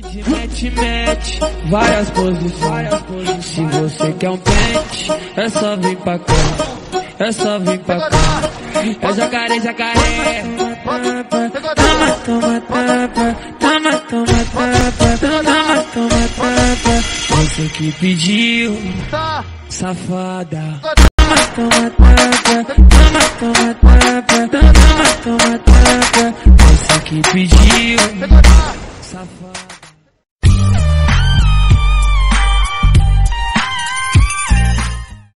de mete, mete, várias posições. Se você quer um pente, é só vir pra cá. É só vir pra cá. É jacaré, jacaré. Toma, toma, tapa. Toma, toma, tapa. Toma, toma, tapa. Você que pediu, safada. Toma, toma, tapa. Toma, toma, tapa. Toma, toma, tapa. Você que pediu, safada.